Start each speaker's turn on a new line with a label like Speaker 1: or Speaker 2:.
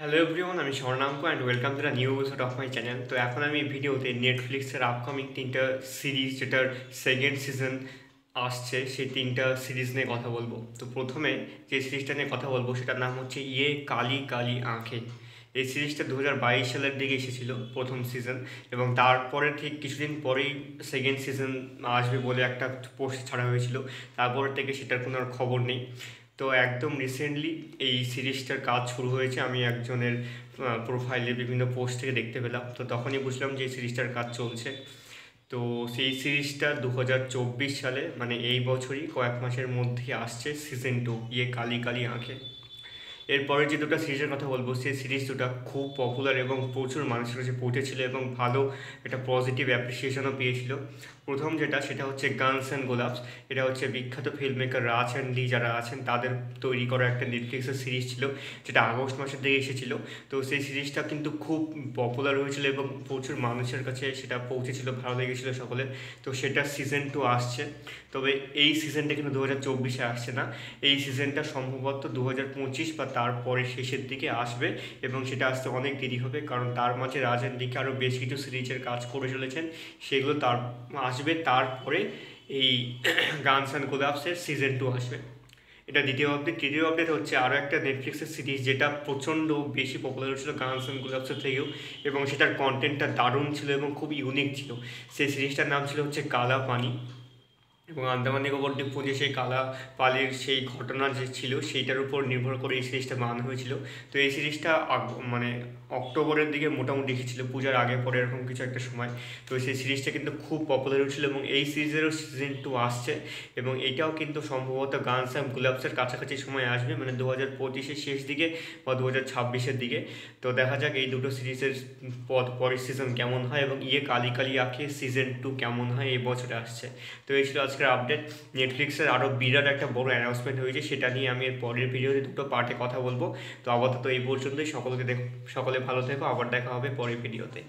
Speaker 1: Hello everyone আমি Swarnanka and welcome to the new episode of my channel তো এখন আমি এই ভিডিওতে নেটফ্লিক্সের আপকামিং তিনটা সিরিজ যেটার সেকেন্ড সিজন আসছে, সেই তিনটা সিরিজ নিয়ে কথা বলব। তো প্রথমে যে সিরিজটা নিয়ে কথা বলব, সেটার নাম হচ্ছে ইয়ে কালি কালি আঁখে। এই সিরিজটা দু বাইশ সালের দিকে এসেছিল প্রথম সিজন এবং তারপরে ঠিক কিছুদিন পরেই সেকেন্ড সিজন আসবে বলে একটা পোস্ট ছাড়া হয়েছিল। তারপর থেকে সেটার কোনো খবর নেই। তো একদম রিসেন্টলি এই সিরিজটার কাজ শুরু হয়েছে। আমি একজনের প্রোফাইলে বিভিন্ন পোস্ট থেকে দেখতে পেলাম। তো তখনই বুঝলাম যে এই সিরিজটার কাজ চলছে। তো সেই সিরিজটা দু হাজার চব্বিশ সালে মানে এই বছরই কয়েক মাসের মধ্যেই আসছে সিজন টু ইয়ে কালি কালি আঁখে। এরপরে যে দুটো সিরিজের কথা বলব, সেই সিরিজ দুটো খুব পপুলার এবং প্রচুর মানুষের কাছে পৌঁছেছিল এবং ভালো একটা পজিটিভ অ্যাপ্রিসিয়েশনও পেয়েছিল। প্রথম যেটা, সেটা হচ্ছে গানস অ্যান্ড গোলাপস এটা হচ্ছে বিখ্যাত ফিল্ম মেকার রাজ অ্যান্ড লি যারা আছেন, তাদের তৈরি করা একটা নেটফ্লিক্সের সিরিজ ছিল, যেটা আগস্ট মাসের দিকে এসেছিল। তো সেই সিরিজটা কিন্তু খুব পপুলার হয়েছিল এবং প্রচুর মানুষের কাছে সেটা পৌঁছেছিল, ভালো লেগেছিলো সকলের। তো সেটা সিজন টু আসছে। তবে এই সিজনটা কিন্তু দু হাজার চব্বিশে আসছে না। এই সিজনটা সম্ভবত দু হাজার পঁচিশ বা তারপরে শেষের দিকে আসবে এবং সেটা আসতে অনেক দেরি হবে কারণ তার মাঝে রাজের দিকে আরও বেশ কিছু সিরিজের কাজ করে চলেছেন। সেগুলো তার আসবে তারপরে এই গানস অ্যান্ড গোলাপসের সিজন টু আসবে। এটা দ্বিতীয় আপডেট তৃতীয় আপডেট হচ্ছে আরও একটা নেটফ্লিক্সের সিরিজ যেটা প্রচণ্ড বেশি পপুলার হচ্ছিল গানস অ্যান্ড গোলাপসের থেকেও এবং সেটার কন্টেন্টটা দারুণ ছিল এবং খুব ইউনিক ছিল। সেই সিরিজটার নাম ছিল হচ্ছে কালা পানি এবং আন্দামান নিকোবর দ্বীপপুঞ্জে সেই কালা পালির সেই ঘটনা যে ছিল, সেইটার উপর নির্ভর করে এই সিরিজটা বানানো হয়েছিল। তো এই সিরিজটা মানে অক্টোবরের দিকে মোটামুটি এসেছিল, পূজার আগে পরে এরকম কিছু একটা সময়। তো সেই সিরিজটা কিন্তু খুব পপুলার হয়েছিল এবং এই সিরিজেরও সিজন টু আসছে এবং এটাও কিন্তু সম্ভবত গানস অ্যান্ড গুলাবসের কাছাকাছি সময় আসবে মানে দু হাজার পঁচিশের শেষ দিকে বা দু হাজার ছাব্বিশের দিকে। তো দেখা যাক এই দুটো সিরিজের পর, পরের সিজন কেমন হয় এবং ইয়ে কালি কালি আঁকে সিজন টু কেমন হয় এই বছরে আসছে। তো এই ছিল আজকের আপডেট নেটফ্লিক্সের আরও বিরাট একটা বড় অ্যানাউন্সমেন্ট হয়েছে, সেটা নিয়ে আমি এর পরের ভিডিওতে দুটো পার্টে কথা বলব। তো আপাতত এই পর্যন্তই, সকলকে দেখ, সকলে ভালো থেকো, আবার দেখা হবে পরের ভিডিওতে